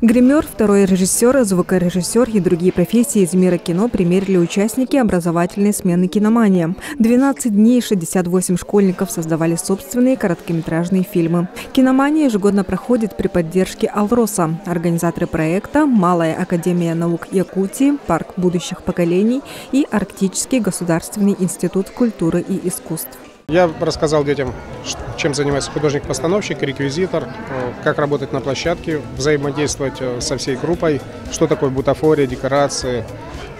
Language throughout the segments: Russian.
Гример, второй режиссер, звукорежиссер и другие профессии из мира кино примерили участники образовательной смены «Киномания». 12 дней 68 школьников создавали собственные короткометражные фильмы. «Киномания» ежегодно проходит при поддержке «Алроса». Организаторы проекта – Малая академия наук Якутии, Парк будущих поколений и Арктический государственный институт культуры и искусств. Я рассказал детям, чем занимается художник-постановщик, реквизитор, э, как работать на площадке, взаимодействовать э, со всей группой, что такое бутафория, декорации.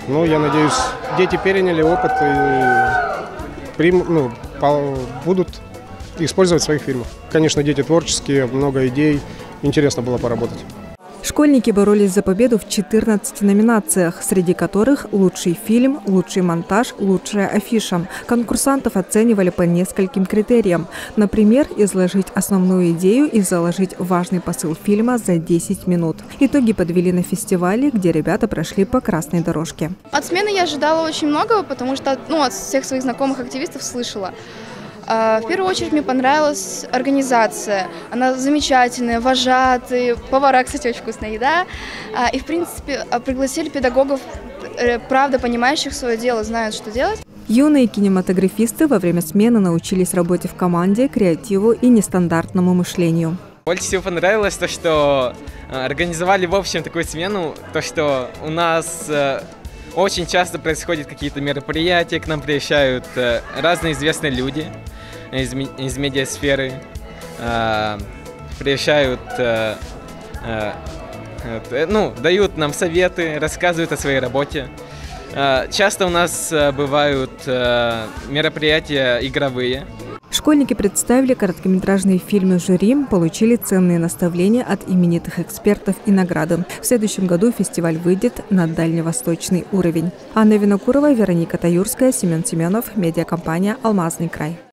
Ну, я надеюсь, дети переняли опыт и прим, ну, будут использовать в своих фильмах. Конечно, дети творческие, много идей, интересно было поработать. Школьники боролись за победу в 14 номинациях, среди которых лучший фильм, лучший монтаж, лучшая афиша. Конкурсантов оценивали по нескольким критериям. Например, изложить основную идею и заложить важный посыл фильма за 10 минут. Итоги подвели на фестивале, где ребята прошли по красной дорожке. От смены я ожидала очень многого, потому что ну, от всех своих знакомых активистов слышала. А, в первую очередь мне понравилась организация. Она замечательная, вожатые, повара, кстати, очень вкусная еда. А, и, в принципе, а, пригласили педагогов, э, правда, понимающих свое дело, знают, что делать. Юные кинематографисты во время смены научились работе в команде, креативу и нестандартному мышлению. Больше всего понравилось то, что организовали в общем такую смену, то, что у нас э, очень часто происходят какие-то мероприятия, к нам приезжают э, разные известные люди из, из медиасферы, э, приезжают, э, э, ну, дают нам советы, рассказывают о своей работе. Часто у нас бывают мероприятия игровые, Школьники представили короткометражные фильмы жюри, получили ценные наставления от именитых экспертов и награды. В следующем году фестиваль выйдет на дальневосточный уровень. Анна Винокурова, Вероника Таюрская, Семен Семенов, медиакомпания «Алмазный край».